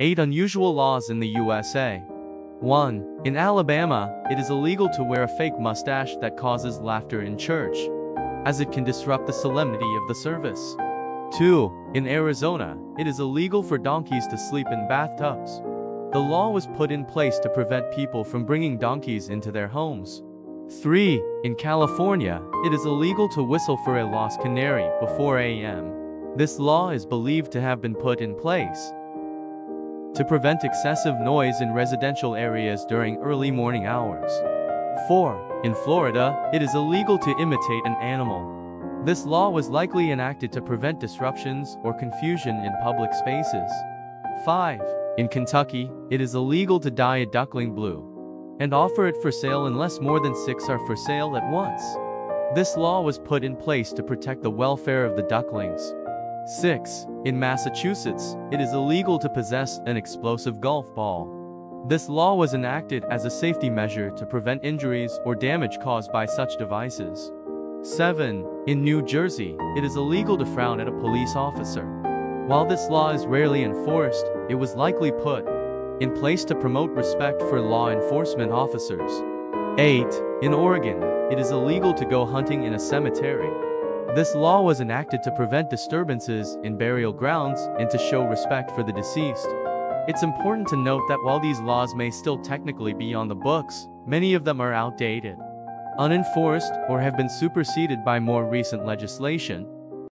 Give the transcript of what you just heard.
8 Unusual Laws in the USA 1. In Alabama, it is illegal to wear a fake mustache that causes laughter in church, as it can disrupt the solemnity of the service. 2. In Arizona, it is illegal for donkeys to sleep in bathtubs. The law was put in place to prevent people from bringing donkeys into their homes. 3. In California, it is illegal to whistle for a lost canary before a.m. This law is believed to have been put in place to prevent excessive noise in residential areas during early morning hours. 4. In Florida, it is illegal to imitate an animal. This law was likely enacted to prevent disruptions or confusion in public spaces. 5. In Kentucky, it is illegal to dye a duckling blue and offer it for sale unless more than six are for sale at once. This law was put in place to protect the welfare of the ducklings. 6. In Massachusetts, it is illegal to possess an explosive golf ball. This law was enacted as a safety measure to prevent injuries or damage caused by such devices. 7. In New Jersey, it is illegal to frown at a police officer. While this law is rarely enforced, it was likely put in place to promote respect for law enforcement officers. 8. In Oregon, it is illegal to go hunting in a cemetery. This law was enacted to prevent disturbances in burial grounds and to show respect for the deceased. It's important to note that while these laws may still technically be on the books, many of them are outdated, unenforced, or have been superseded by more recent legislation,